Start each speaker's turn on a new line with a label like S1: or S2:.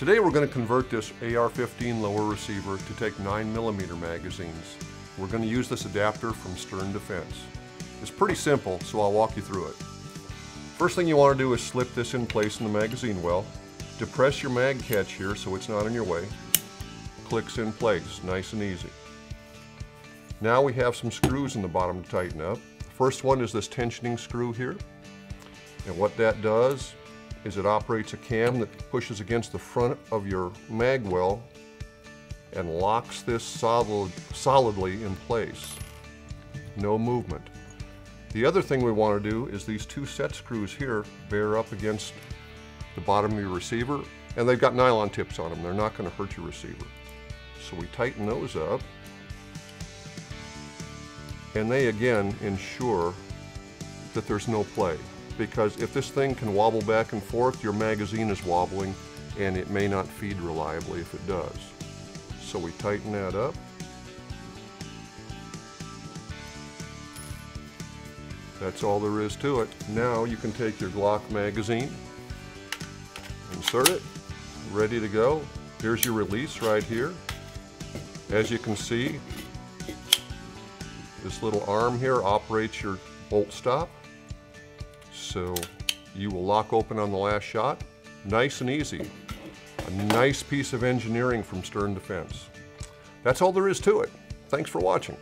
S1: Today we're going to convert this AR-15 lower receiver to take 9mm magazines. We're going to use this adapter from Stern Defense. It's pretty simple, so I'll walk you through it. First thing you want to do is slip this in place in the magazine well. Depress your mag catch here so it's not in your way. Clicks in place, nice and easy. Now we have some screws in the bottom to tighten up. The first one is this tensioning screw here. And what that does is it operates a cam that pushes against the front of your mag well and locks this solid, solidly in place. No movement. The other thing we want to do is these two set screws here bear up against the bottom of your receiver and they've got nylon tips on them. They're not going to hurt your receiver. So we tighten those up and they again ensure that there's no play because if this thing can wobble back and forth, your magazine is wobbling and it may not feed reliably if it does. So we tighten that up. That's all there is to it. Now you can take your Glock magazine, insert it, ready to go. Here's your release right here. As you can see, this little arm here operates your bolt stop. So you will lock open on the last shot. Nice and easy. A nice piece of engineering from Stern Defense. That's all there is to it. Thanks for watching.